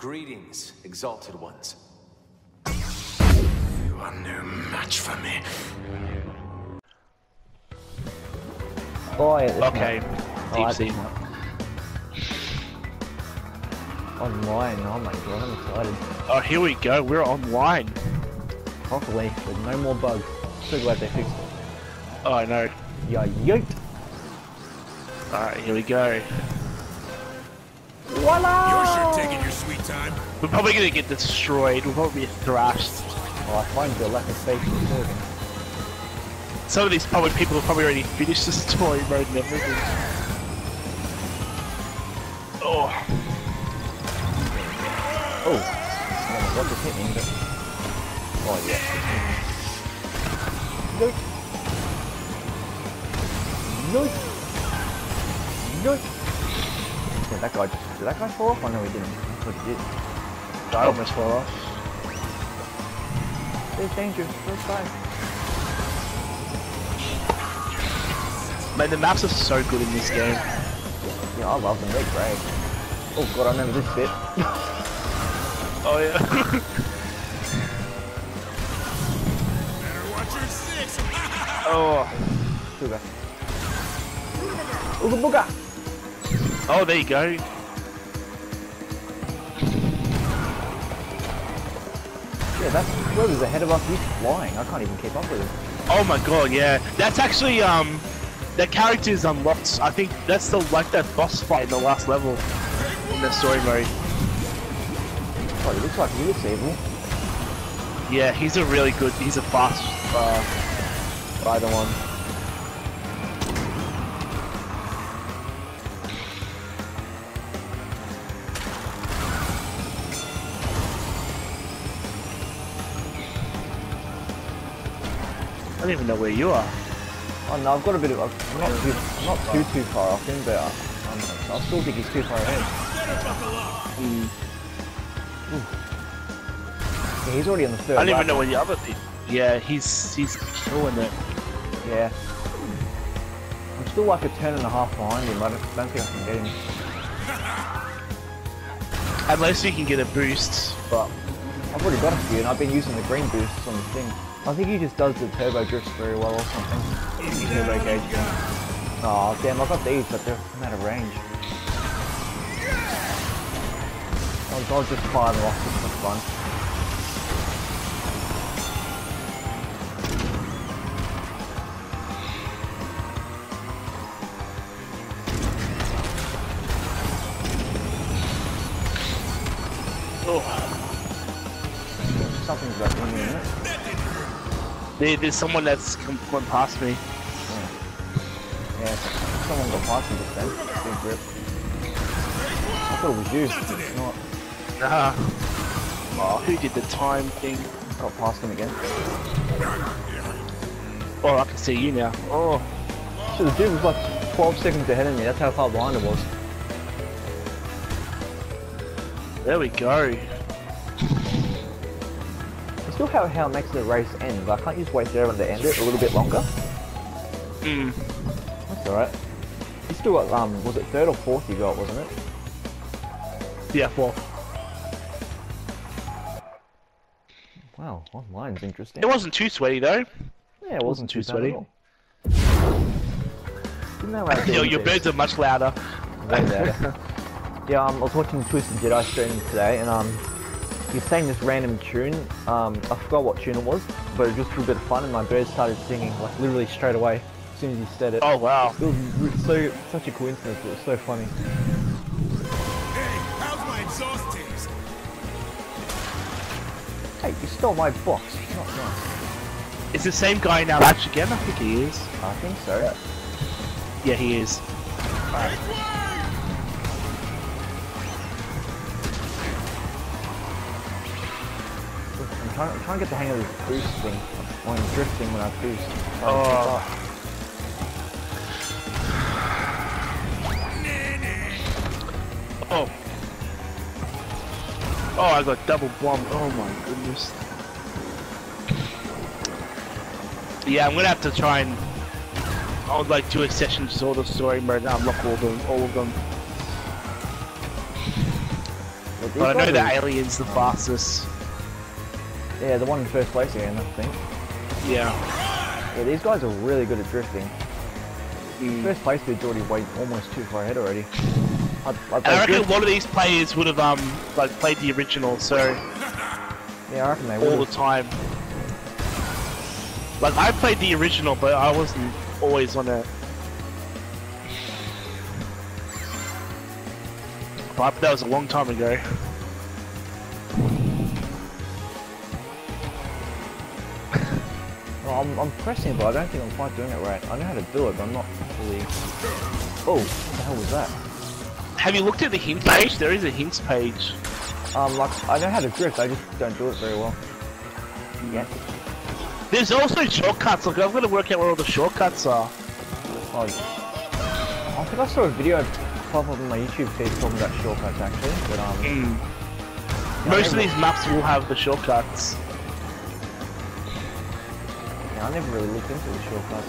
Greetings, exalted ones. You are no match for me. Oh, yeah, this Okay, map. Oh, deep I sea. this map. Online, oh my god, I'm excited. Oh, here we go. We're online. Hopefully, with no more bugs. So glad they fixed it. Oh, I know. Yeah, yeet! Alright, here we go. You're sure taking your sweet time. We're probably gonna get destroyed. We'll probably be thrashed. Oh, I find the lack of faith in serving. Some of these public people have probably already finished the story mode and everything. Oh, Oh! I don't know what just hit me, but... Oh, yeah. Nope. Nope. Nope. Yeah, that guy just... Did that guy fall off? Oh, no, he didn't. I thought he did. I almost fell off. There's danger. First time. Man, the maps are so good in this game. Yeah, I love them. They're great. Oh god, I remember this bit. Oh yeah. Better watch your six. oh, Sugar. Ooga booga! oh, there you go. Yeah, that's whoever's ahead of us. He's flying. I can't even keep up with him. Oh my god, yeah. That's actually um, that character is unlocked. I think that's the like that boss fight in the last level in the story mode. Oh, he looks like he looks evil. Yeah, he's a really good. He's a fast uh, rider one. Don't even know where you are. Oh no, I've got a bit of. I'm not too, I'm not too too far off him, but uh, I'm, I still think he's too far ahead. Yeah, he's already on the third. I don't even know where the other thing. Yeah, he's he's killing it. Yeah. I'm still like a turn and a half behind him. I don't, don't think I can get him. Unless you can get a boost, but I've already got a few, and I've been using the green boosts on the thing. I think he just does the turbo drifts very well or something. Turbo gauge. Oh damn, I got these, but they're out of range. Oh, I'll, I'll just fire them off just for fun. oh, Something's about in a minute. there, there's someone that's come, gone past me. Yeah, someone got past me just then. Big grip. I thought it was you. It's not. Ah, oh, who did the time thing? Got past him again. Oh, I can see you now. Oh, So the dude was like 12 seconds ahead of me. That's how far behind it was. there we go. I still how how it makes the race end. Like, can't you just wait for everyone to end it a little bit longer? Hmm. That's alright. You still got, um, was it third or fourth you got, wasn't it? Yeah, well, Wow, online's interesting. it wasn't too sweaty though. yeah, it wasn't too too sweaty. Didn't know Your, birds are much louder. Way better. yeah, um, I was watching Twisted Jedi stream today, and um, he sang this random tune. Um, I forgot what tune it was, but it was just for a bit of fun, and my bird started singing like literally straight away as soon as he said it. Oh wow. It was so such a coincidence. It was so funny. Hey, how's my exhaust tapes? Hey, you stole my box. Not nice. Is the same guy now match again? I think he is. I think so. Yeah, he is. I'm trying, I'm trying to get the hang of this boost thing. When I'm drifting when I boost. Oh. Oh. Oh, I got double bombed. Oh my goodness. Yeah, I'm gonna have to try and. I would like do a session sort of story mode and unlock all of them. All of them. But I know the alien's the fastest. Yeah, the one in first place again, I think. Yeah. Yeah, these guys are really good at drifting. Mm. First place dude's already way almost too far ahead already. I, I, I reckon drift- a lot of these players would have um like played the original, so yeah, I reckon they all would. the time. Like I played the original, but I wasn't always on it. But that was a long time ago. I'm, I'm pressing, but I don't think I'm quite doing it right. I know how to do it, but I'm not fully. Oh, what the hell was that? Have you looked at the hints page? There is a hints page. Um, like I know how to drift, I just don't do it very well. Yeah. There's also shortcuts. Like I've got to work out where all the shortcuts are. Oh, I think I saw a video pop up on my YouTube feed talking about shortcuts actually, but um, Mm. Most of these maps will have the shortcuts. I never really looked into the shortcuts.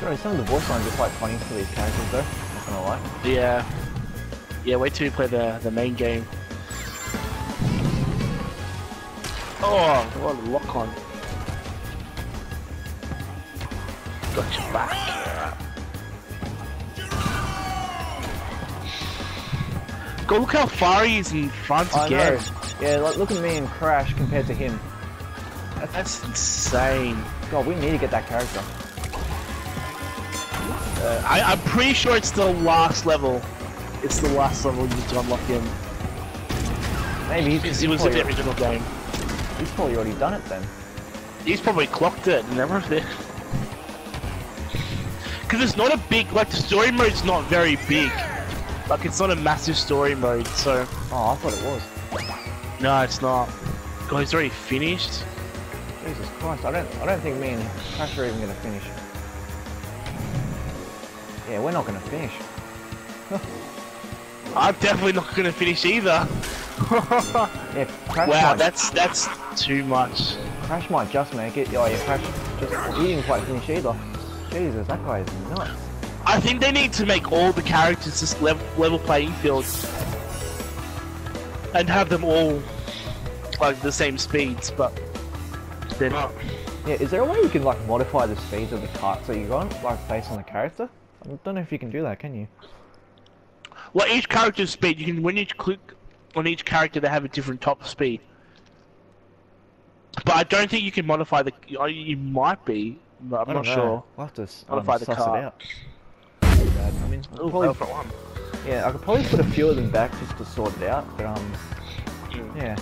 Sorry, some of the voice lines are quite funny for these characters though. Gonna lie. Yeah. Yeah, wait till we play the, the main game. Oh, what a lock on. Got your back. Go look how far he is in front I again. know. Yeah, like look at me and Crash compared to him. That's insane. God, we need to get that character. Uh, I, I'm pretty sure it's the last level. It's the last level you need to unlock him. Maybe he's, Because he was in the original game. he's probably already done it then. He's probably clocked it and everything. Because it's not a big, like the story mode's not very big. Like it's not a massive story mode, so Oh, I thought it was. no, it's not. God, he's already finished. Jesus Christ, I don't, I don't think me and Crash are even gonna finish. Yeah, we're not gonna finish. I'm definitely not gonna finish either. Yeah, wow, that's that's too much. Crash might just make it. Oh yeah, Crash just, he didn't quite finish either. Jesus, that guy is nuts. I think they need to make all the characters just level, level playing fields and have them all like the same speeds, but they're not. Yeah, is there a way you can like modify the speeds of the carts that you got, like based on the character? I don't know if you can do that, can you? Well, each character's speed, you can when you click on each character, they have a different top speed. But I don't think you can modify the. You might be, but I'm not know. sure. We'll have to s- Modify um, the car. it out. I mean, Ooh, probably, one. yeah, I could probably put a few of them back just to sort it out, but um, Mm. yeah.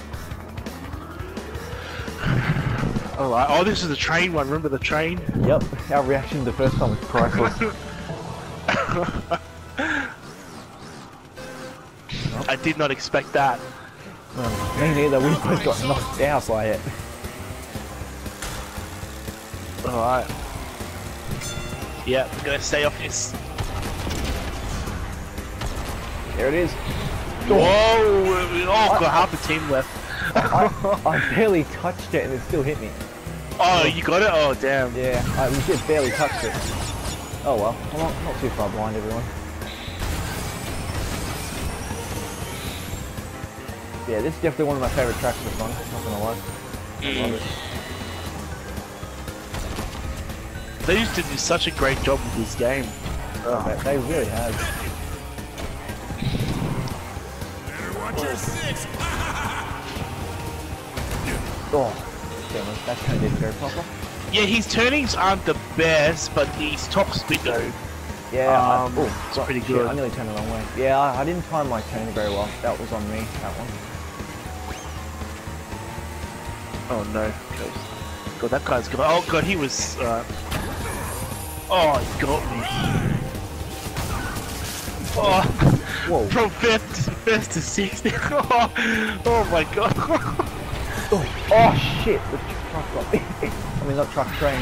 Oh, right. oh, this is the train one. Remember the train? Yep, our reaction the first time was priceless. I did not expect that. Um, me neither, we both got knocked out by it. Alright. Yeah, we're gonna stay off this. There it is. Whoa! Oh, got half the team left. I, I barely touched it and it still hit me. Oh, you got it? Oh, damn. Yeah, I legit barely touched it. Oh well, I'm not, not too far behind everyone. Yeah, this is definitely one of my favourite tracks of the song, not gonna lie. I love mm. it. They used to do such a great job with this game. Oh, they, they really have. Better watch your six. Oh, damn it, that turned in very proper. Yeah, his turnings aren't the best, but his top speed though. Yeah, Um, I, oh, it's pretty shit, good. I nearly turned the wrong way. Yeah, I, I didn't time my turn very well. That was on me, that one. Oh no. God, that guy's got. Oh god, he was. Uh... Oh, he got me. Oh, Whoa. from fifth to fifth to sixth. oh, oh my god. Oh, oh shit! The truck got me. I mean, not truck, train.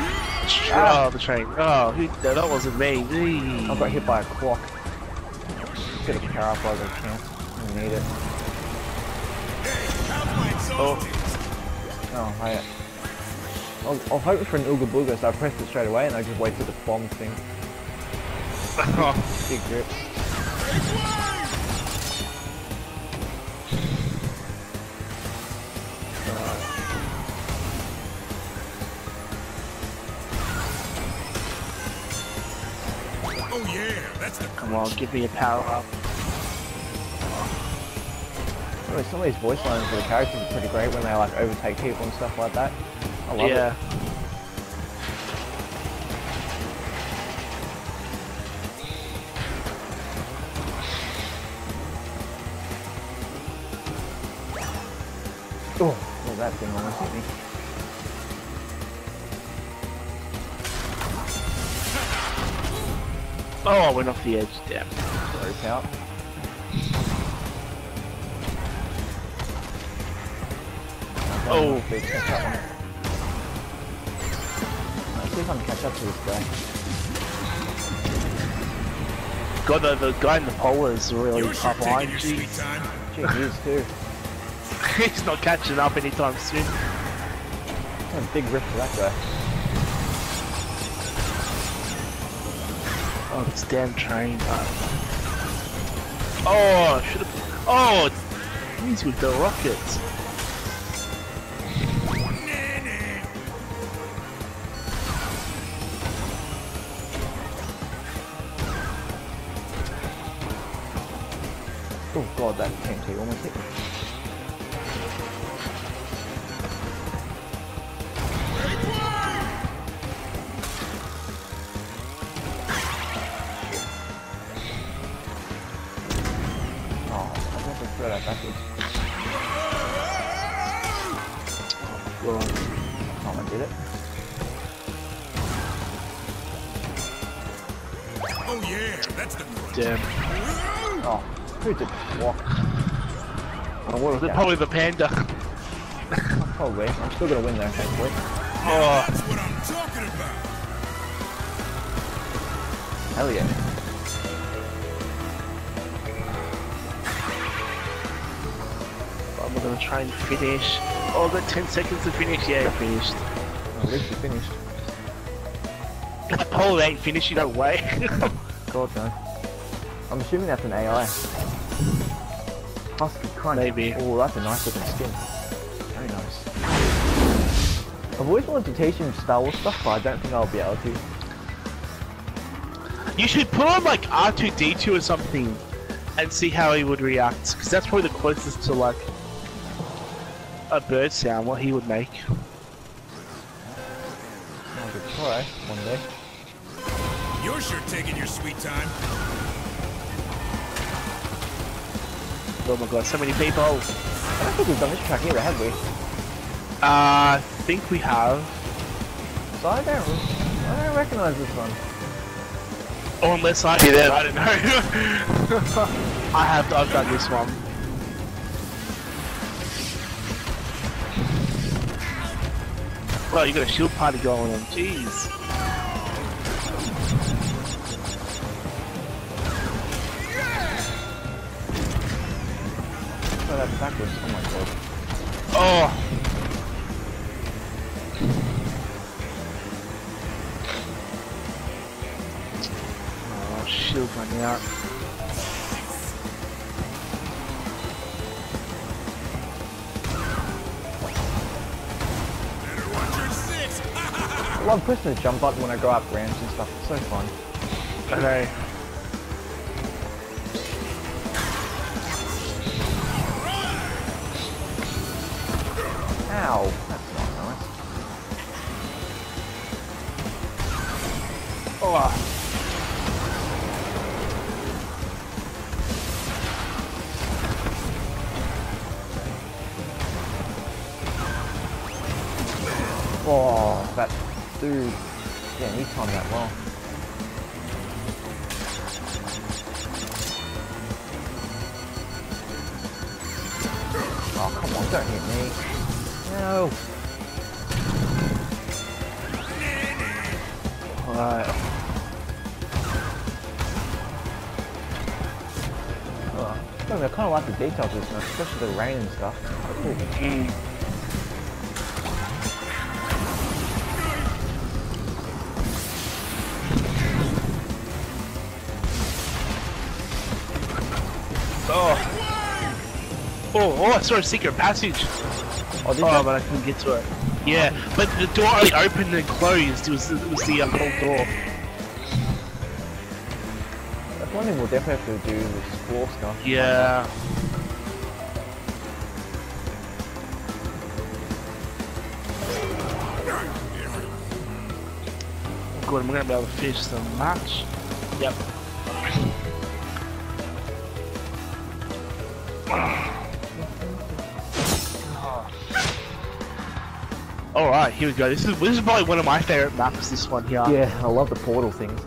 Oh, the train. Oh, who, no, that wasn't me. I got hit by a clock. Get a power up I can't. I need it. Oh, Oh, hi. I was, I was hoping for an Ooga Booga, so I pressed it straight away and I just waited the bomb thing. Big grip. The give me a power up. Anyway, some of these voice lines for the characters are pretty great when they like overtake people and stuff like that. I love yeah. it. Oh, well, that thing almost hit me. Oh, I went off the edge. Damn. Broke out. Oh. Big catch up on it. Let's see if I can catch up to this guy. God, the, the guy in the pole is really You're sure tough taking line. your Jeez. Gee, he is too. He's not catching up anytime soon. That's a big rip for that guy. Oh, this damn train. Oh, should have. Oh, he's with the rockets. Oh god, that TNT almost hit me. Oh yeah, that's the Damn. Oh, who did walk? Oh, what was The- Probably the panda. Probably. I'm still gonna win there, thankfully. Oh, That's what I'm talking about. Hell yeah. I'm gonna try and finish. Oh, I've got 10 seconds to finish. Yeah, I finished. Well, at least you finished. That pole ain't finished, no way. God no. I'm assuming that's an AI. Husky Crunch. Maybe. Oh, that's a nice looking skin. Very nice. I've always wanted to teach him Star Wars stuff, but I don't think I'll be able to. you should put on like R2D2 or something and see how he would react. Because that's probably the closest to like a bird sound, what he would make. I could try one day. You're sure taking your sweet time. Oh my god, so many people. I don't think we've done this track either, have we? Uh, I think we have. So I don't, I don't recognize this one. Or unless I did it, I don't know. I have, I've done this one. Well, you got a shield party going on, jeez. Backwards. Oh my god. Oh! Oh, shield running out. Better watch your six. I love pushing the jump button when I go up ramps and stuff. It's so fun. Okay. but dude, yeah, he timed that well. Oh, come on, don't hit me. No. Alright. I kind of like the details of this, one, especially the rain and stuff. Ooh. Oh. Oh, oh, I saw a secret passage. Oh, Oh, but I couldn't get to it. Yeah, but the door only opened and closed. It was, it was the um, whole door. That's one thing we'll definitely have to do with explore stuff. Yeah. Good, we're gonna be able to finish the match. Yep. Alright, here we go. This is this is probably one of my favorite maps, this one here. Yeah, I love the portal things.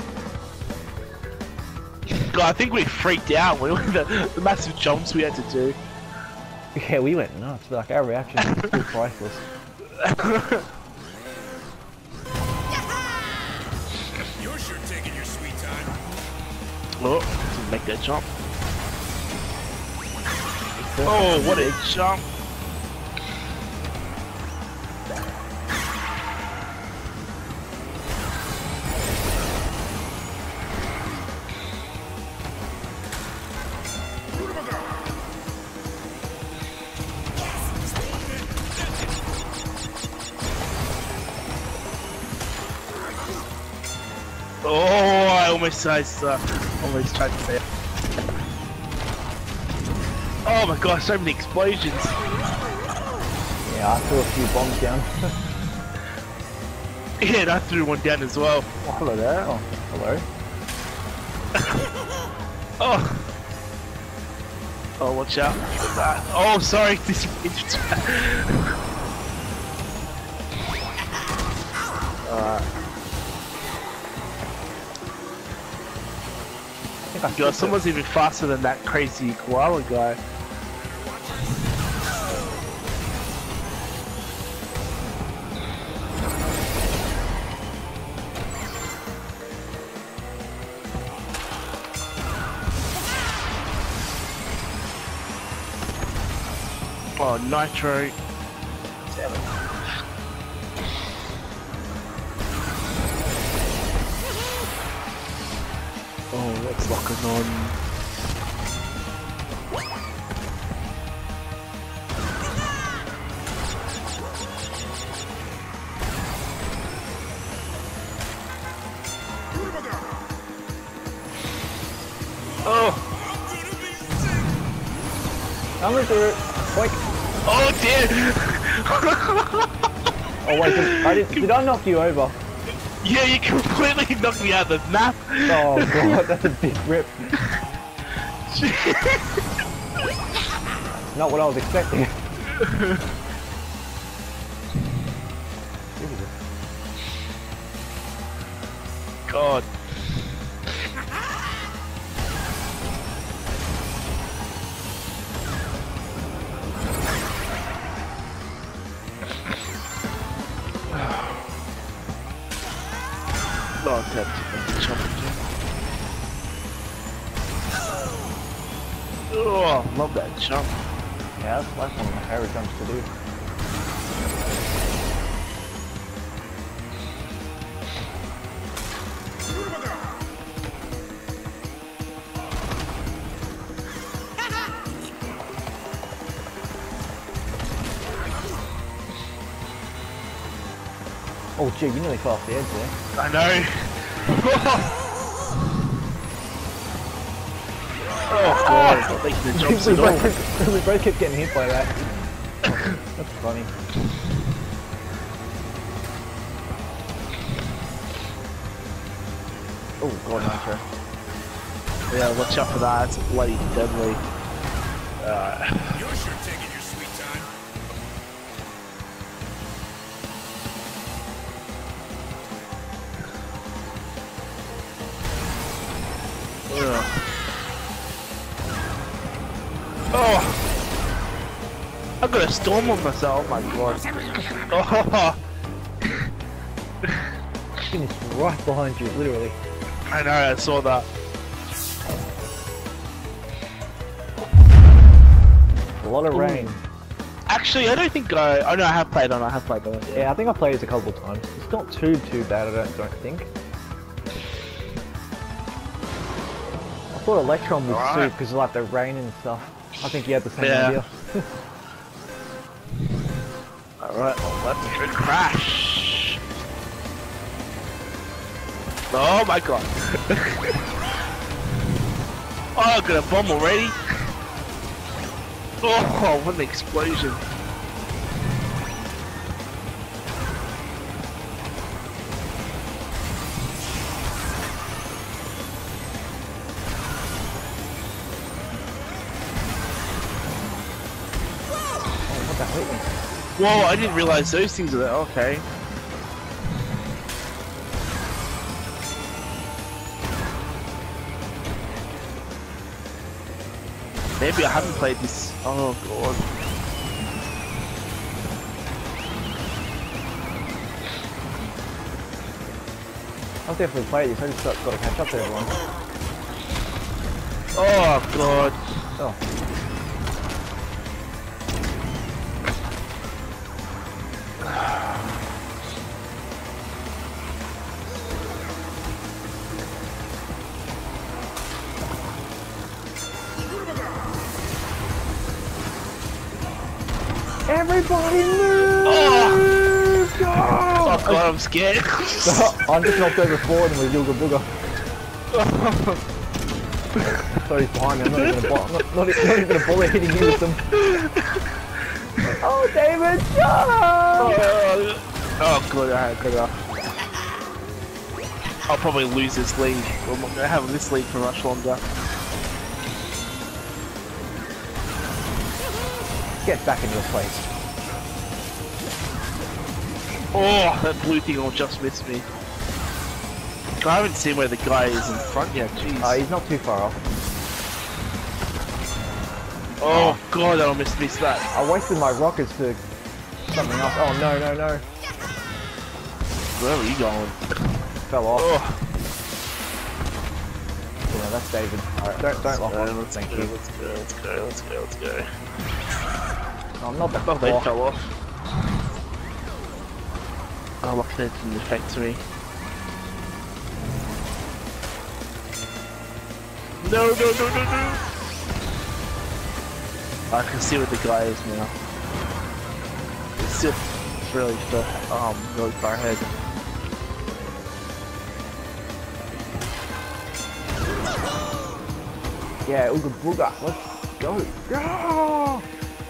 God, I think we freaked out when the, the massive jumps we had to do. Yeah, we went nuts. Like our reaction was still priceless. You're sure taking your sweet time. Oh, to make that jump. Oh, what a jump. Oh, I almost tried to, uh, almost tried to say it. Oh my gosh, so many explosions. Yeah, I threw a few bombs down. Yeah, and I threw one down as well. oh, hello there. Oh, hello. Oh. Oh, watch out. Oh, sorry. This I I God, someone's even faster than that crazy koala guy. Oh, Nitro. Oh, what's locking on? Oh, I'm gonna do it. Wait. oh dear! Oh wait, did I, did, did I knock you over? Yeah, you completely knocked me out of the map. Oh god, that's a big rip. Not what I was expecting. God. Like one of my favorite jumps to do. Oh gee, you nearly fell off the edge there. I know. oh, God. Not making the jumps we, both, we both kept getting hit by that. That's funny. Oh god, Nitro. Yeah, watch out for that. It's bloody deadly. Uh, storm on myself. Oh my god. Oh, Finished right behind you, literally. I know. I saw that. A lot of rain. Actually, I don't think I. Oh no, I have played on. I have played on. Yeah. Yeah, I think I played it a couple of times. It's not too too bad. I don't don't think. I thought Electron would Alright. suit because of like the rain and stuff. I think you had the same Yeah. idea. All right. Well, let me crash. Oh my god. oh, I got a bomb already. Oh, what an explosion. Whoa, I didn't realize those things were there. Okay. Maybe I haven't played this. Oh god. I've definitely played this. I just got, got to catch up to everyone. Oh god. Oh, everybody move! Oh, Go! oh god, I'm scared. I'm just knocked over forward and with Ooga Booga. Sorry, he's behind me. I'm not even a bullet. Not, not, not even a bullet hitting you with them. oh, David, shut oh god, I got enough. I'll probably lose this league. I'm not gonna have this league for much longer. Get back in your place. Oh, that blue thing will just miss me. I haven't seen where the guy is in front yet, jeez. Uh, he's not too far off. oh god, I almost missed that. I wasted my rockets for something else. Oh, no, no, no. Where are you going? Fell off. Oh, Yeah, that's David. Alright, don't, don't lock on. let's Thank go, you. let's go, let's go, let's go, let's go. No, I'm not that Oh, they fell off. Oh, lucky that didn't affect me. No, no, no, no, no! I can see where the guy is now. It's just really far, um, really far ahead. Yeah, Ooga Booga. Let's go. Go!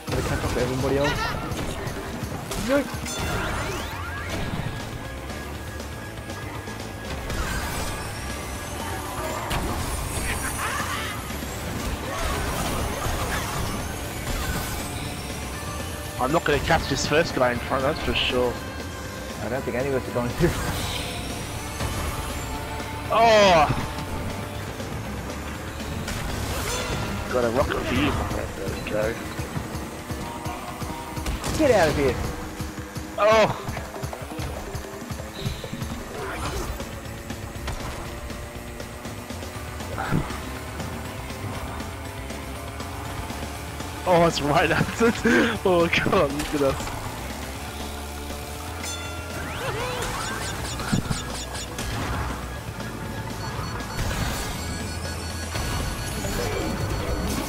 Gotta catch up to everybody else. Yoink. I'm not gonna catch this first guy in front, that's for sure. I don't think any of us are going to. Oh! Got a rocket for you, my friend. There we go. Get out of here. Oh! Oh, it's right after. Oh god, look at us.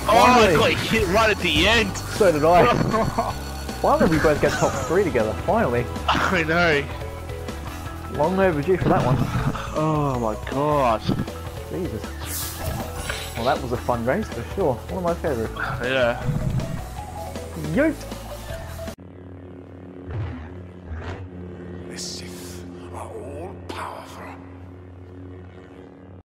Oh, I got hit right at the end. So did I. Why don't we both get top three together? Finally. I know. Long overdue for that one. Oh my god. Jesus. Well, that was a fun race for sure. One of my favourites. Yeah. Yoot!